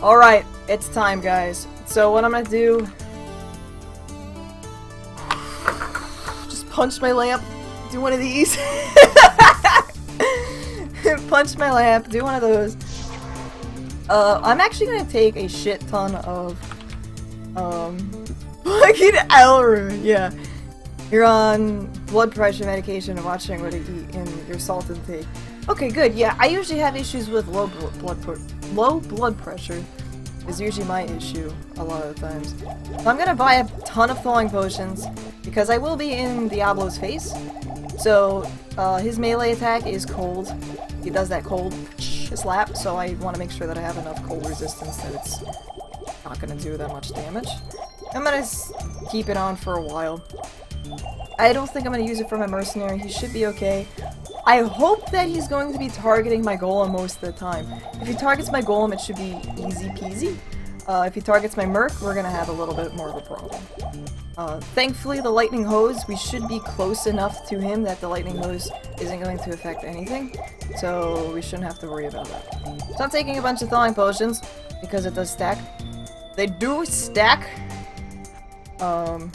Alright, it's time, guys. So what I'm gonna do... Just punch my lamp, do one of these. punch my lamp, do one of those. Uh, I'm actually gonna take a shit ton of, um, fucking Elrune, yeah. You're on blood pressure medication and watching what you eat and your salt intake. Okay, good. Yeah, I usually have issues with low bl blood low blood pressure. Is usually my issue a lot of the times. So I'm gonna buy a ton of thawing potions because I will be in Diablo's face. So uh, his melee attack is cold. He does that cold slap, so I want to make sure that I have enough cold resistance that it's not gonna do that much damage. I'm gonna keep it on for a while. I don't think I'm to use it for my mercenary. He should be okay. I hope that he's going to be targeting my golem most of the time. If he targets my golem, it should be easy peasy. Uh, if he targets my merc, we're to have a little bit more of a problem. Uh, thankfully, the lightning hose, we should be close enough to him that the lightning hose isn't going to affect anything. So we shouldn't have to worry about that. I'm taking a bunch of thawing potions because it does stack. They do stack. Um,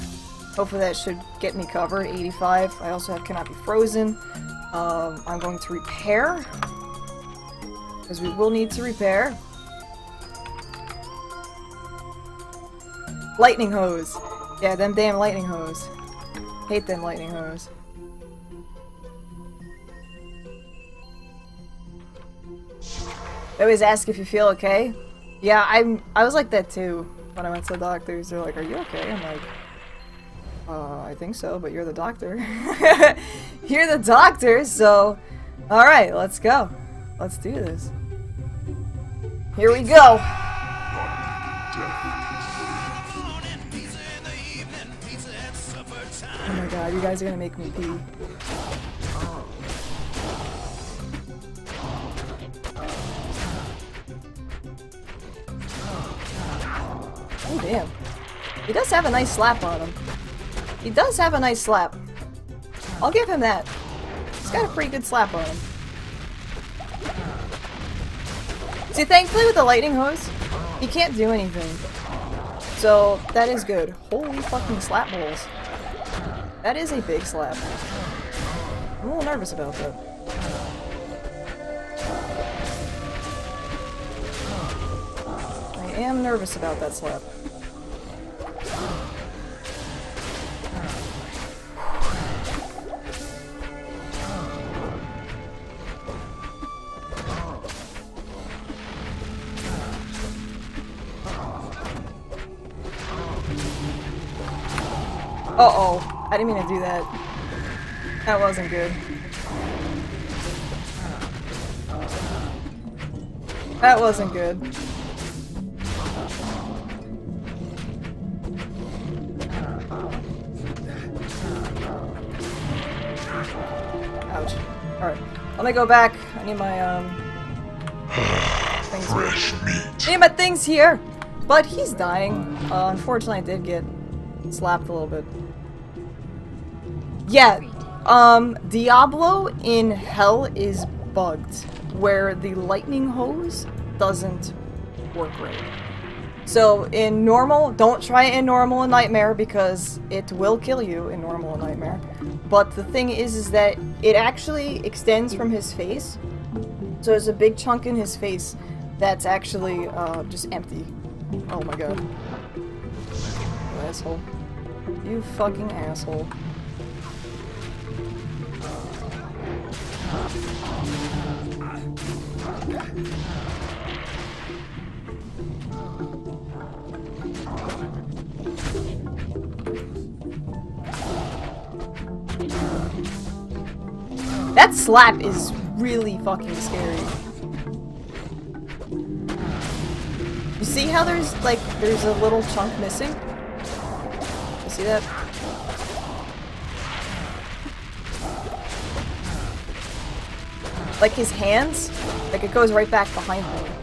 Hopefully that should get me covered. 85. I also have cannot be frozen. Um, I'm going to repair. Because we will need to repair. Lightning hose. Yeah, them damn lightning hose. Hate them lightning hose. They always ask if you feel okay. Yeah, I'm. I was like that too when I went to the doctors. They're like, "Are you okay?" I'm like, uh, I think so, but you're the doctor. you're the doctor, so... Alright, let's go. Let's do this. Here we go! Oh my god, you guys are gonna make me pee. Oh damn. He does have a nice slap on him. He does have a nice slap. I'll give him that. He's got a pretty good slap on him. See, thankfully with the lightning hose, he can't do anything. So, that is good. Holy fucking slap balls. That is a big slap. I'm a little nervous about that. I am nervous about that slap. Uh-oh. I didn't mean to do that. That wasn't good. That wasn't good. Ouch. Alright. Let me go back. I need my, um... things Fresh meat. I need my things here! But he's dying. Uh, unfortunately, I did get slapped a little bit. Yeah, um, Diablo in Hell is bugged, where the lightning hose doesn't work right. So in normal, don't try it in normal and nightmare because it will kill you in normal and nightmare. But the thing is, is that it actually extends from his face. So there's a big chunk in his face that's actually uh, just empty. Oh my god. You asshole. You fucking asshole. That slap is really fucking scary. You see how there's, like, there's a little chunk missing? You see that? Like his hands? Like it goes right back behind him.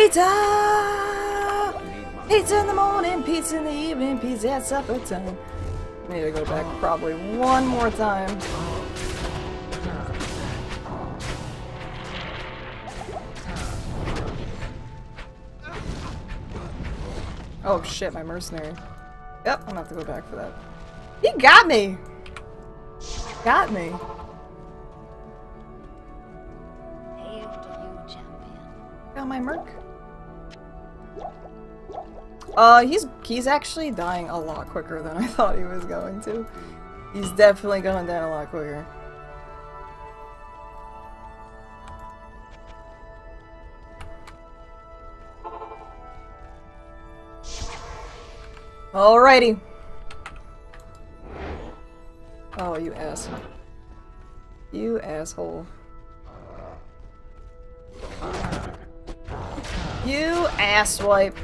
Pizza! Pizza in the morning, pizza in the evening, pizza at supper time. I need to go back probably one more time. Oh shit, my mercenary. Yep, I'm gonna have to go back for that. He got me! Got me. Hail to you, champion. Got my merc. Uh, he's he's actually dying a lot quicker than I thought he was going to. He's definitely going down a lot quicker. Alrighty. Oh, you asshole. You asshole. You asswipe.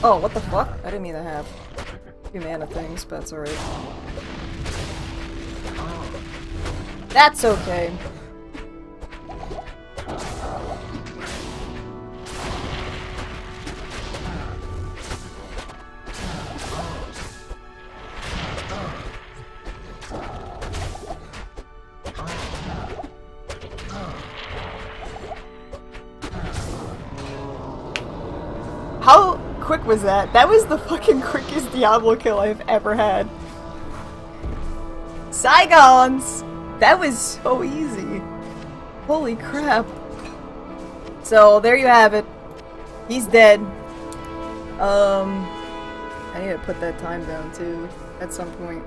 Oh, what the fuck? I didn't mean to have two mana things, but that's alright. That's okay. Quick was that? That was the fucking quickest Diablo kill I've ever had. Saigons! That was so easy. Holy crap. So, there you have it. He's dead. Um, I need to put that time down too, at some point.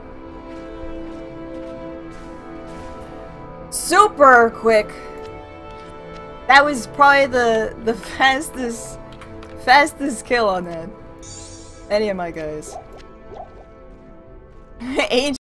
Super quick! That was probably the, the fastest Fastest kill on that. Any of my guys. Angel